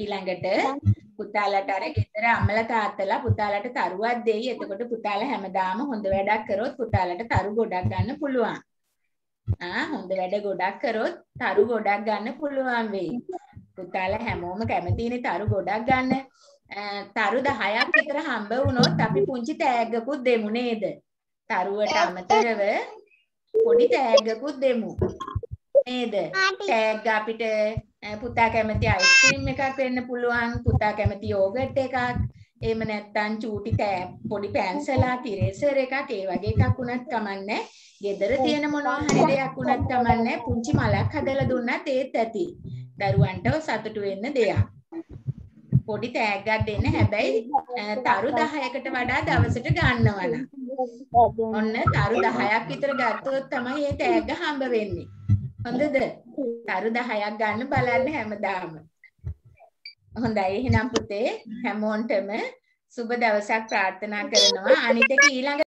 ඊළඟට පුතාලට අර ගෙදර අම්මලා තාත්තලා පුතාලට තරුවක් දෙයි. එතකොට පුතාලා හැමදාම හොඳ වැඩක් කරොත් පුතාලට තරු ගොඩක් ගන්න පුළුවන්. ආ හොඳ වැඩ ගොඩක් කරොත් තරු ගොඩක් ගන්න පුළුවන් වෙයි. පුතාලා හැමෝම කැමතිනේ තරු ගොඩක් ගන්න. තරු 10ක් විතර හම්බ වුණොත් අපි පුංචි තෑග්ගකුත් දෙමු නේද? තරුවට අමතරව පොඩි තෑග්ගකුත් දෙමු. නේද? තෑග්ග අපිට පුතා කැමති අයිස්ක්‍රීම් එකක් වෙන්න පුළුවන්. පුතා කැමති යෝගට් එකක්. එහෙම නැත්නම් චූටි තෑ පොඩි පැන්සලක් ඉරේසර් එකක් ඒ වගේ එකක් වුණත් කමන්නේ. ගෙදර තියෙන මොනවා හරි දෙයක් වුණත් කමන්නේ. පුංචි මලක් හදලා දුන්නත් ඒත් ඇති. දරුවන්ට සතුටු වෙන්න දෙයක්. පොඩි තෑග්ගක් දෙන්න හැබැයි තරු 10කට වඩා දවසට ගන්නවනම්. ඔන්න තරු 10ක් විතර ගත්තොත් තමයි මේ තෑග්ග හම්බ වෙන්නේ. හොඳද? තරු 10ක් ගන්න බලන්න හැමදාම. හොඳයි එහෙනම් පුතේ හැමෝන්ටම සුබ දවසක් ප්‍රාර්ථනා කරනවා. අනිත් එක ඊළඟ